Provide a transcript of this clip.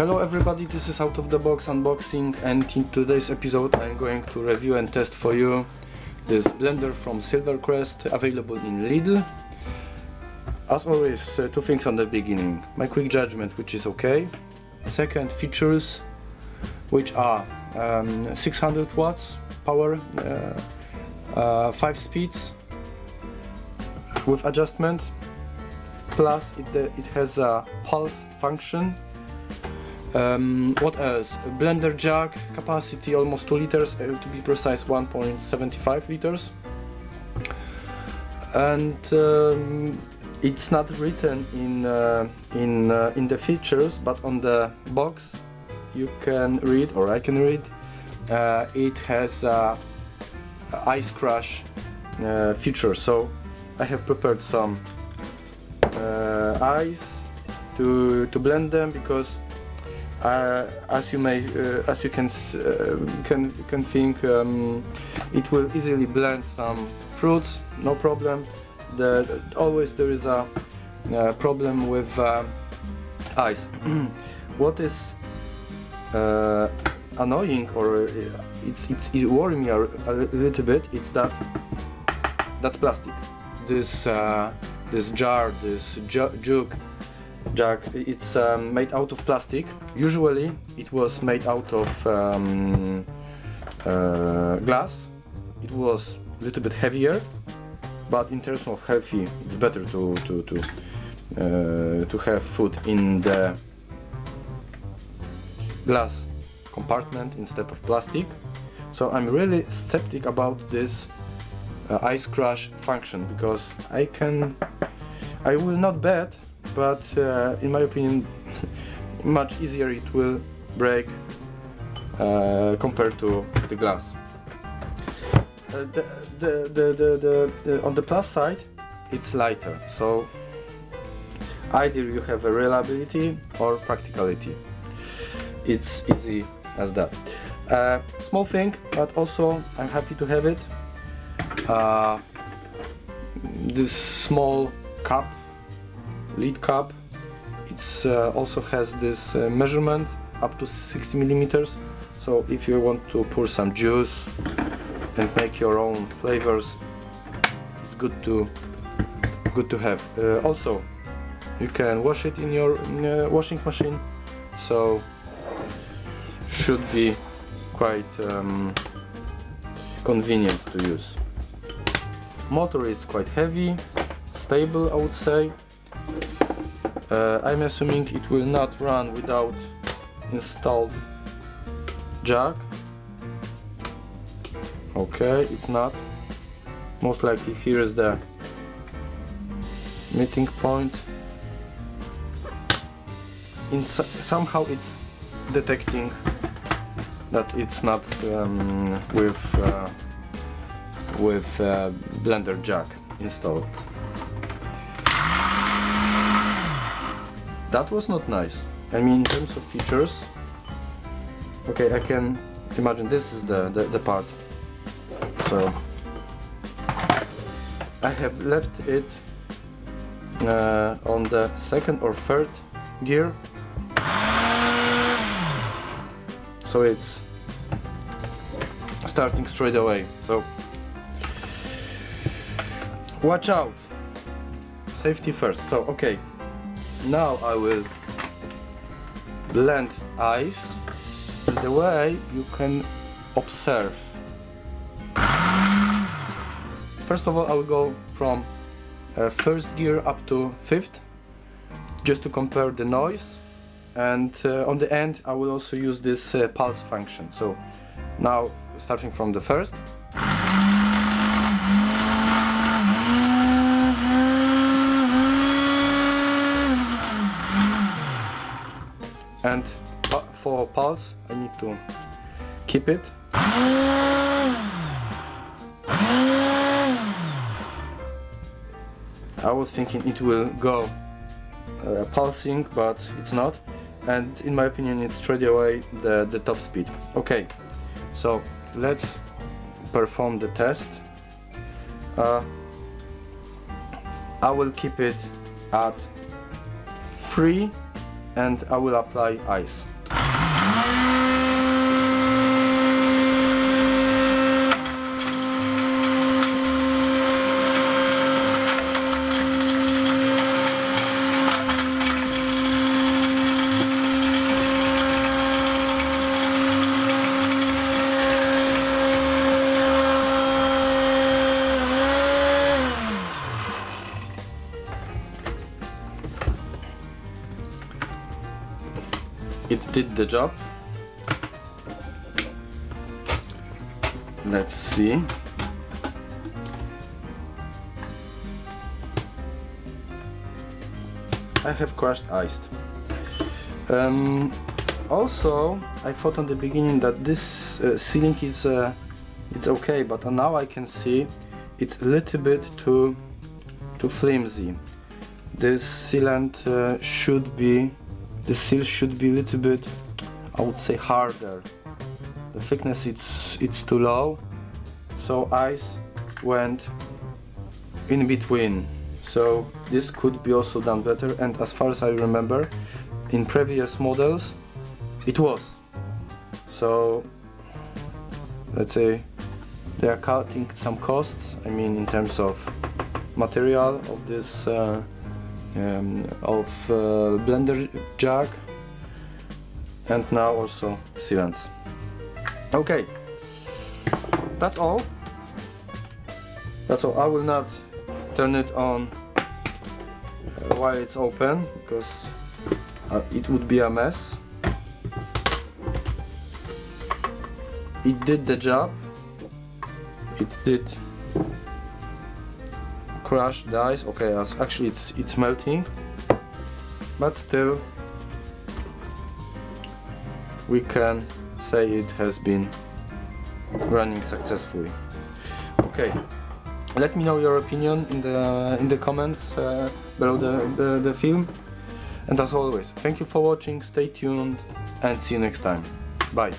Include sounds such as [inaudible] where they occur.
Hello everybody, this is Out of the Box Unboxing and in today's episode I'm going to review and test for you this blender from Silvercrest available in Lidl. As always, uh, two things on the beginning. My quick judgment which is okay. Second, features which are um, 600 watts power, uh, uh, 5 speeds with adjustment plus it, uh, it has a pulse function um, what else? Blender jack, capacity almost 2 liters, uh, to be precise 1.75 liters. And um, it's not written in uh, in uh, in the features, but on the box you can read, or I can read. Uh, it has a ice crush uh, feature, so I have prepared some uh, ice to to blend them because uh, as you may, uh, as you can uh, can can think, um, it will easily blend some fruits, no problem. The, always there is a problem with ice. [clears throat] what is annoying or it's, it's it worry me a, a, little bit it's that that's plastic this uh, this jar this jug jack. It's um, made out of plastic. Usually it was made out of um, uh, glass. It was a little bit heavier, but in terms of healthy, it's better to to to uh, to have food in the glass compartment instead of plastic. So I'm really skeptic about this uh, ice crush function because I can I will not bet but uh, in my opinion [laughs] much easier it will break uh, compared to the glass. Uh, the, the, the, the, on the plus side it's lighter so either you have a reliability or practicality. It's easy as that. Uh, small thing but also I'm happy to have it. Uh, this small cup lid cup. It uh, also has this uh, measurement up to 60 millimeters. So if you want to pour some juice and make your own flavors, it's good to good to have. Uh, also, you can wash it in your washing machine, so should be quite um, convenient to use. Motor is quite heavy, stable I would say. Uh, I'm assuming it will not run without installed jack. Okay, it's not. Most likely here is the meeting point. In somehow it's detecting that it's not um, with uh, with uh, blender jack installed. That was not nice. I mean, in terms of features, okay, I can imagine this is the, the, the part. So, I have left it uh, on the second or third gear. So it's starting straight away. So, watch out! Safety first. So, okay, now I will blend ice in the way you can observe. First of all I will go from uh, first gear up to fifth just to compare the noise and uh, on the end I will also use this uh, pulse function. So now starting from the first pulse I need to keep it. I was thinking it will go uh, pulsing but it's not. And in my opinion it's straight away the, the top speed. Okay so let's perform the test. Uh, I will keep it at 3 and I will apply ice. It did the job. Let's see. I have crushed iced. Um, also, I thought on the beginning that this uh, sealing is uh, it's okay, but now I can see it's a little bit too too flimsy. This sealant uh, should be the seal should be a little bit I would say harder. The thickness it's it's too low. So ice went in between. So this could be also done better. And as far as I remember in previous models it was. So let's say they are cutting some costs I mean in terms of material of this uh, um, of uh, blender jug and now also sealants. Okay, that's all. That's all. I will not turn it on uh, while it's open because uh, it would be a mess. It did the job. It did crush the ice. Okay, actually it's it's melting, but still we can say it has been running successfully. Okay, let me know your opinion in the in the comments uh, below the, the, the film. And as always, thank you for watching, stay tuned and see you next time. Bye.